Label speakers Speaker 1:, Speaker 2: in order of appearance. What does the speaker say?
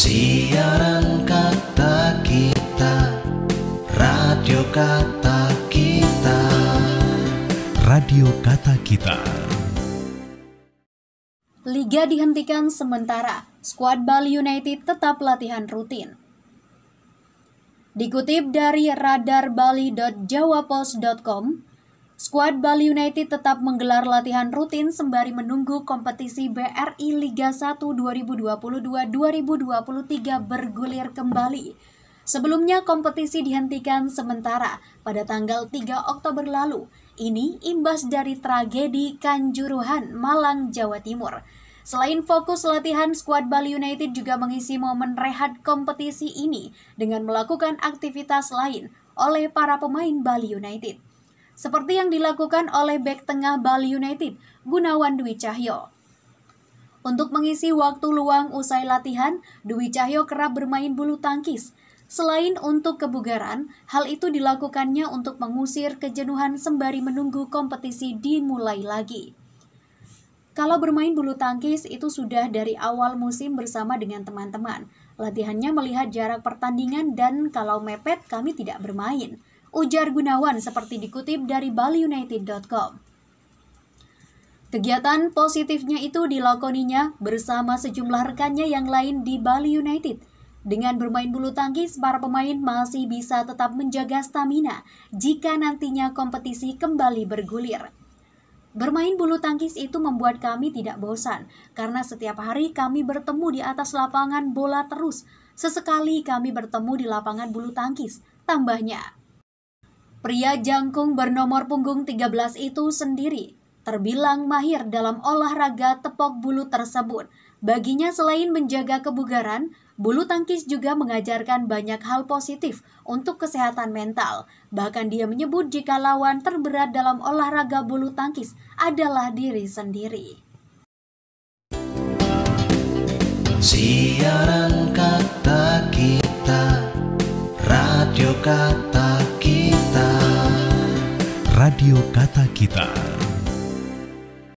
Speaker 1: Siaran kata kita Radio kata kita
Speaker 2: Radio Kata Kita.
Speaker 3: Liga dihentikan sementara, skuad Bali United tetap latihan rutin. Dikutip dari radarbali.jawapos.com, skuad Bali United tetap menggelar latihan rutin sembari menunggu kompetisi BRI Liga 1 2022-2023 bergulir kembali. Sebelumnya kompetisi dihentikan sementara pada tanggal 3 Oktober lalu. Ini imbas dari tragedi Kanjuruhan, Malang, Jawa Timur. Selain fokus latihan, skuad Bali United juga mengisi momen rehat kompetisi ini dengan melakukan aktivitas lain oleh para pemain Bali United. Seperti yang dilakukan oleh bek tengah Bali United, Gunawan Dwi Cahyo. Untuk mengisi waktu luang usai latihan, Dwi Cahyo kerap bermain bulu tangkis. Selain untuk kebugaran, hal itu dilakukannya untuk mengusir kejenuhan sembari menunggu kompetisi dimulai lagi. Kalau bermain bulu tangkis itu sudah dari awal musim bersama dengan teman-teman. Latihannya melihat jarak pertandingan dan kalau mepet kami tidak bermain. Ujar Gunawan seperti dikutip dari baliunited.com. Kegiatan positifnya itu dilakoninya bersama sejumlah rekannya yang lain di Bali United – dengan bermain bulu tangkis, para pemain masih bisa tetap menjaga stamina jika nantinya kompetisi kembali bergulir. Bermain bulu tangkis itu membuat kami tidak bosan, karena setiap hari kami bertemu di atas lapangan bola terus. Sesekali kami bertemu di lapangan bulu tangkis, tambahnya. Pria jangkung bernomor punggung 13 itu sendiri terbilang mahir dalam olahraga tepok bulu tersebut. Baginya selain menjaga kebugaran, bulu tangkis juga mengajarkan banyak hal positif untuk kesehatan mental. Bahkan dia menyebut jika lawan terberat dalam olahraga bulu tangkis adalah diri sendiri.
Speaker 1: Siaran kata kita Radio kata
Speaker 2: Radio Kata Kita.